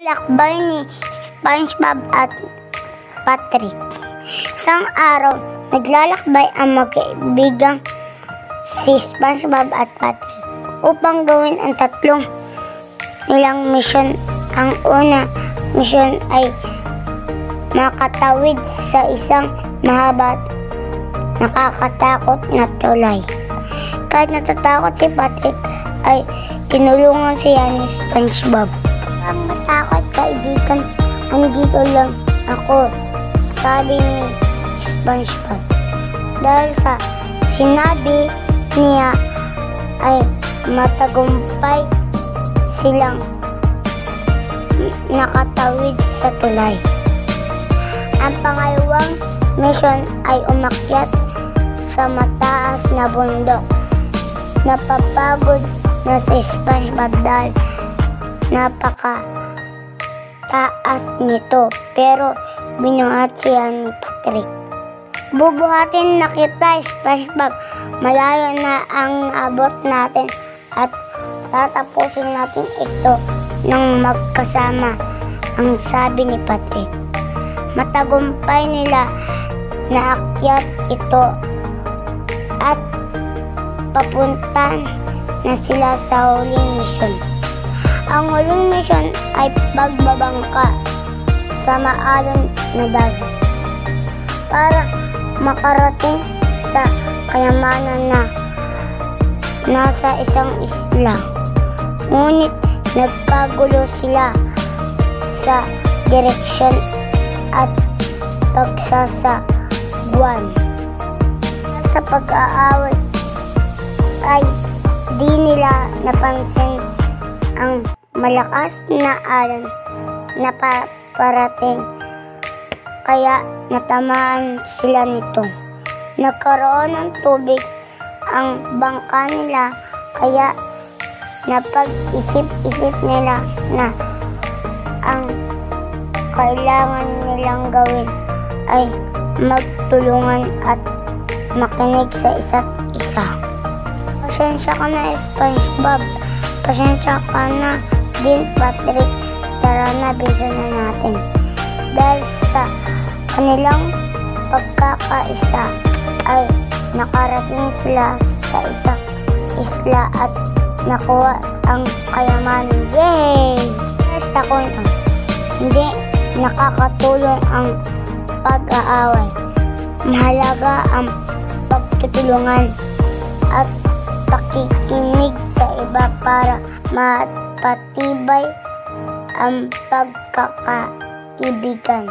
Lakbay ni SpongeBob at Patrick. Isang araw, naglalakbay ang magkaibigang si SpongeBob at Patrick upang gawin ang tatlong nilang mission. Ang una mission ay makatawid sa isang mahaba at nakakatakot na tulay. Kahit natatakot si Patrick ay tinulungan siya ni SpongeBob. Ang matakot kaibigan, andito lang ako, sabi ni SpongeBob. Dahil sa sinabi niya ay matagumpay silang nakatawid sa tulay. Ang pangalawang mission ay umakyat sa mataas na bundok. Napapagod na si SpongeBob dahil napaka taas nito pero binuhat siya ni Patrick. Bubuhatin na kita, SpongeBob. Malayo na ang abot natin at tatapusin natin ito ng magkasama, ang sabi ni Patrick. Matagumpay nila na akyat ito at papuntan na sila sa huling mission. Ang huling mission ay pagbabangka sa maalon na dagat para makarating sa kayamanan na nasa isang isla. Ngunit nagkagulo sila sa direksyon at pagsasagwan. Sa pag-aaway ay di nila napansin ang malakas na alon na paparating kaya natamaan sila nito. Nagkaroon ng tubig ang bangka nila kaya napag-isip-isip nila na ang kailangan nilang gawin ay magtulungan at makinig sa isa't isa. Pasensya ka na, SpongeBob. Pasensya ka na din, Patrick. Tara na, bisa na natin. Dahil sa kanilang pagkakaisa ay nakarating sila sa isang isla at nakuha ang kayamanan. Yay! Sa kwento, hindi nakakatulong ang pag-aaway. Mahalaga ang pagtutulungan at pakikinig sa iba para mapatibay ang pagkakaibigan.